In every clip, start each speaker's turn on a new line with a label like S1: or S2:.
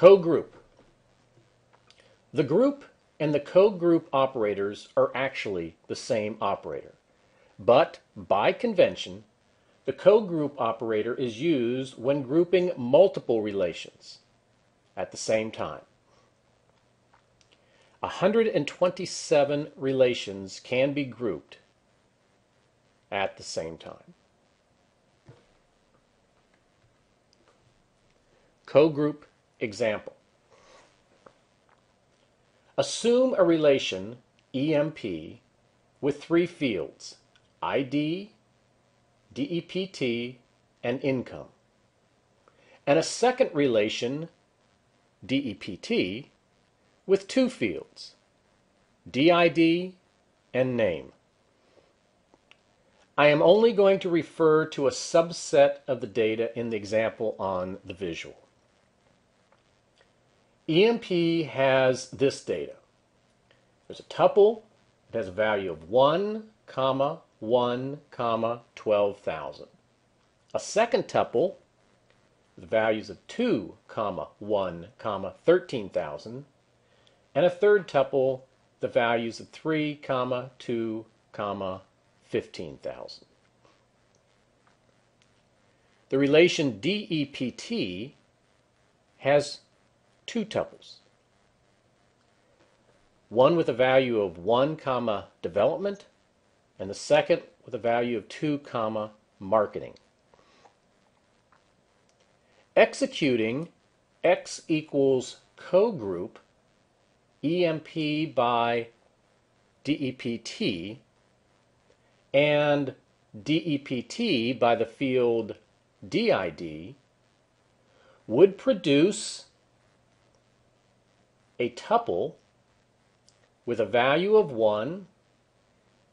S1: Co-group. The group and the co-group operators are actually the same operator. But by convention, the co-group operator is used when grouping multiple relations at the same time. 127 relations can be grouped at the same time. Co-group example. Assume a relation EMP with three fields, ID, DEPT, and income, and a second relation DEPT with two fields, DID and name. I am only going to refer to a subset of the data in the example on the visual. EMP has this data. There's a tuple. It has a value of 1, comma, 1, comma, 12,000. A second tuple with values of 2, comma, 1, comma, 13,000. And a third tuple, the values of 3, comma, 2, comma, 15,000. The relation DEPT has two tuples. One with a value of 1 comma development and the second with a value of 2 comma marketing. Executing x equals co-group EMP by DEPT and DEPT by the field DID would produce a tuple with a value of 1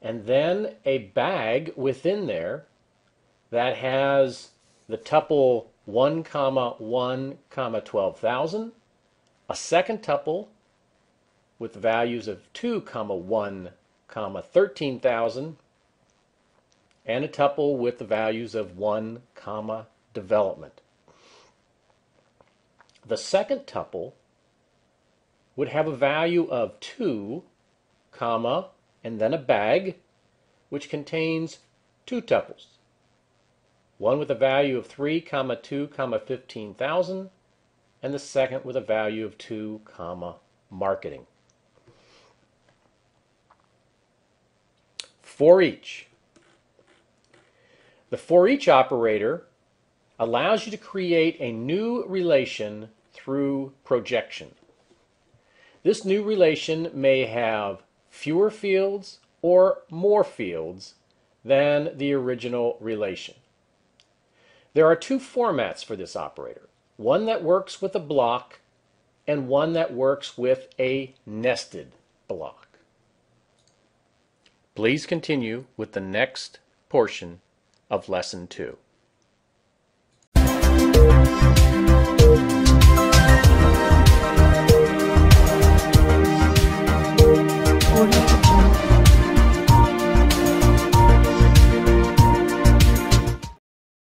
S1: and then a bag within there that has the tuple 1 comma 1 comma 12,000 a second tuple with values of 2 comma 1 comma 13,000 and a tuple with the values of 1 comma development. The second tuple would have a value of 2, comma, and then a bag, which contains two tuples. One with a value of 3, comma, 2, comma, 15,000, and the second with a value of 2, comma, marketing. For each. The for each operator allows you to create a new relation through projection. This new relation may have fewer fields or more fields than the original relation. There are two formats for this operator, one that works with a block and one that works with a nested block. Please continue with the next portion of Lesson 2. You.